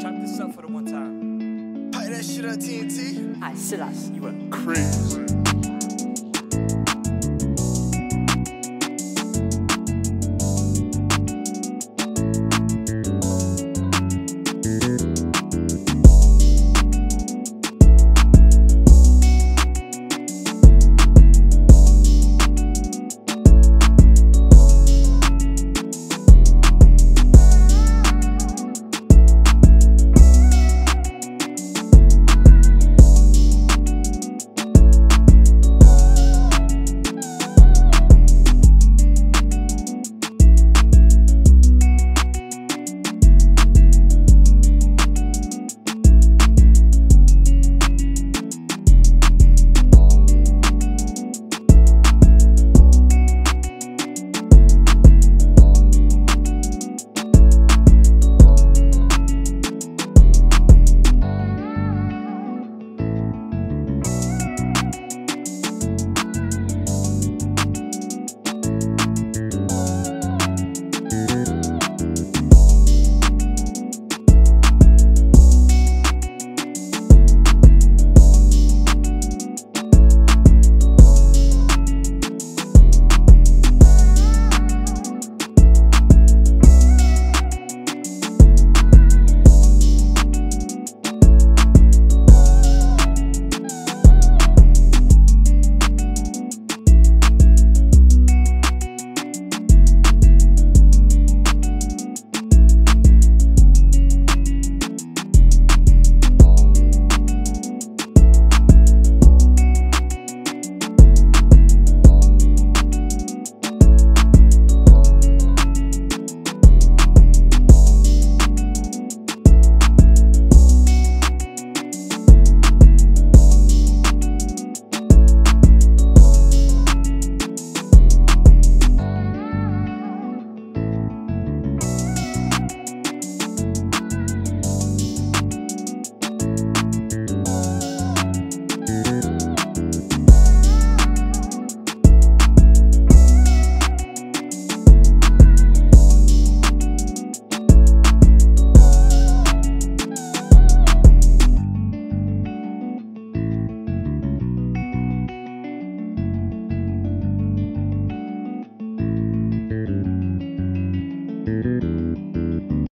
Chop this up for the one time. Pipe that shit on TNT. I see us. You were Crazy.